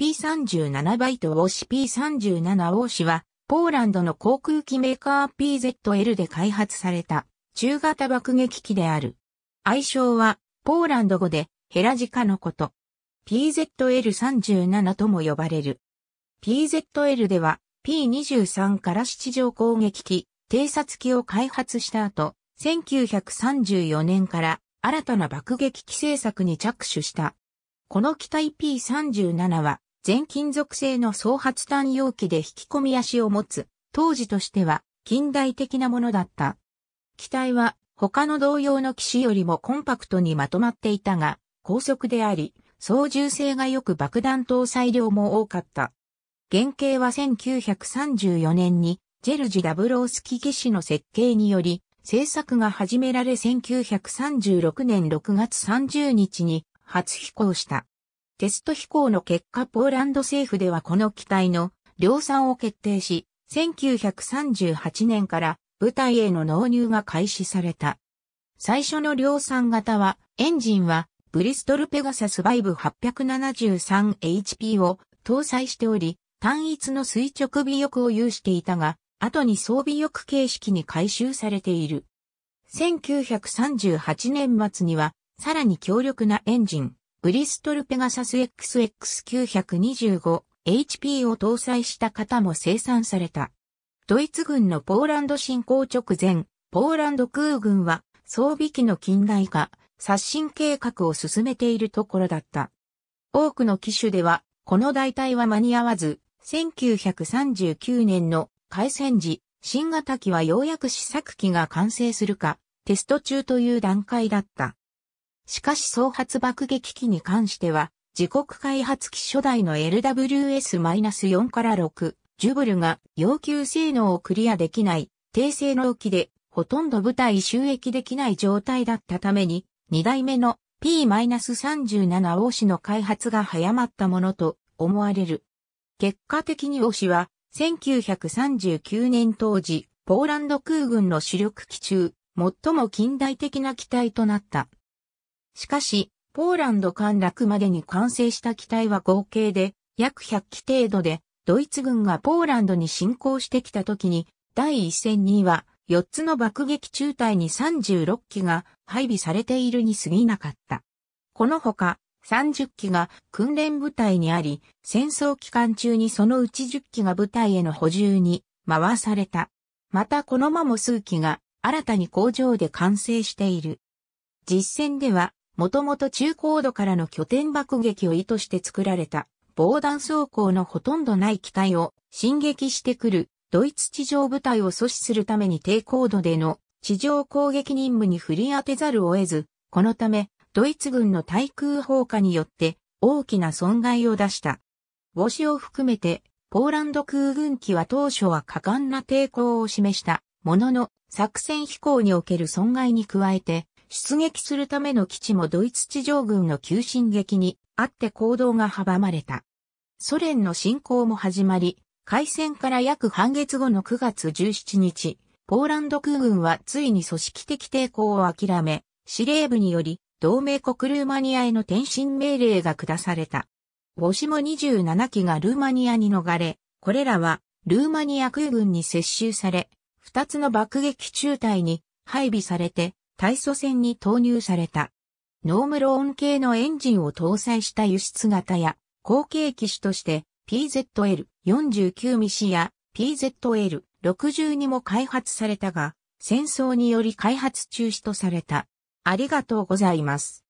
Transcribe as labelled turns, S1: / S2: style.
S1: P37 バイトウォシ P37 ウォシは、ポーランドの航空機メーカー PZL で開発された中型爆撃機である。愛称は、ポーランド語でヘラジカのこと。PZL37 とも呼ばれる。PZL では P23 から七条攻撃機、偵察機を開発した後、1934年から新たな爆撃機製作に着手した。この機体 P37 は全金属製の総発弾容器で引き込み足を持つ、当時としては近代的なものだった。機体は他の同様の機種よりもコンパクトにまとまっていたが、高速であり、操縦性が良く爆弾搭載量も多かった。原型は1934年にジェルジ・ダブロースキ機種の設計により製作が始められ1936年6月30日に初飛行した。テスト飛行の結果ポーランド政府ではこの機体の量産を決定し、1938年から部隊への納入が開始された。最初の量産型は、エンジンはブリストルペガサスバイブ 873HP を搭載しており、単一の垂直尾翼を有していたが、後に装備翼形式に改修されている。1938年末には、さらに強力なエンジン、ブリストルペガサス XX925HP を搭載した型も生産された。ドイツ軍のポーランド侵攻直前、ポーランド空軍は装備機の近代化、刷新計画を進めているところだった。多くの機種では、この代替は間に合わず、1939年の開戦時、新型機はようやく試作機が完成するか、テスト中という段階だった。しかし総発爆撃機に関しては、自国開発機初代の LWS-4 から6、ジュブルが要求性能をクリアできない低性能機でほとんど部隊収益できない状態だったために、2代目の P-37 オーシの開発が早まったものと思われる。結果的にオーシは1939年当時、ポーランド空軍の主力機中、最も近代的な機体となった。しかし、ポーランド陥落までに完成した機体は合計で約100機程度で、ドイツ軍がポーランドに侵攻してきた時に、第一戦には4つの爆撃中隊に36機が配備されているに過ぎなかった。このほか、30機が訓練部隊にあり、戦争期間中にそのうち10機が部隊への補充に回された。またこのまも数機が新たに工場で完成している。実戦では、もともと中高度からの拠点爆撃を意図して作られた防弾装甲のほとんどない機体を進撃してくるドイツ地上部隊を阻止するために低高度での地上攻撃任務に振り当てざるを得ず、このためドイツ軍の対空砲火によって大きな損害を出した。帽子を含めて、ポーランド空軍機は当初は果敢な抵抗を示したものの作戦飛行における損害に加えて、出撃するための基地もドイツ地上軍の急進撃にあって行動が阻まれた。ソ連の侵攻も始まり、開戦から約半月後の9月17日、ポーランド空軍はついに組織的抵抗を諦め、司令部により同盟国ルーマニアへの転進命令が下された。ウォシモ27機がルーマニアに逃れ、これらはルーマニア空軍に接収され、二つの爆撃中隊に配備されて、大祖戦に投入された。ノームローン系のエンジンを搭載した輸出型や、後継機種として PZL49 ミシや PZL62 も開発されたが、戦争により開発中止とされた。ありがとうございます。